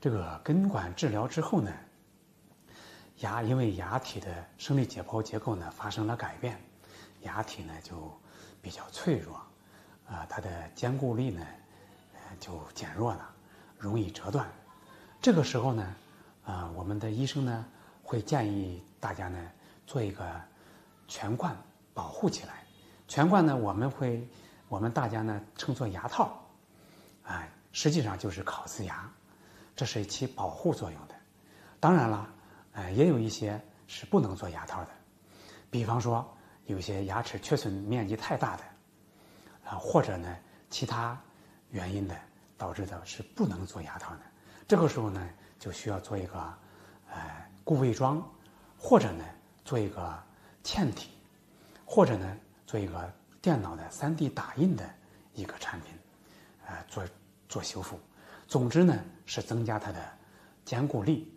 这个根管治疗之后呢，牙因为牙体的生理解剖结构呢发生了改变，牙体呢就比较脆弱，啊，它的坚固力呢，就减弱了，容易折断。这个时候呢，啊，我们的医生呢会建议大家呢做一个全冠保护起来。全冠呢，我们会我们大家呢称作牙套，啊，实际上就是烤瓷牙，这是起保护作用的。当然了，呃，也有一些是不能做牙套的，比方说有些牙齿缺损面积太大的，啊，或者呢其他原因的导致的是不能做牙套的。这个时候呢，就需要做一个呃固位装，或者呢做一个嵌体，或者呢做一个电脑的三 D 打印的一个产品，呃做做修复。总之呢是增加它的坚固力。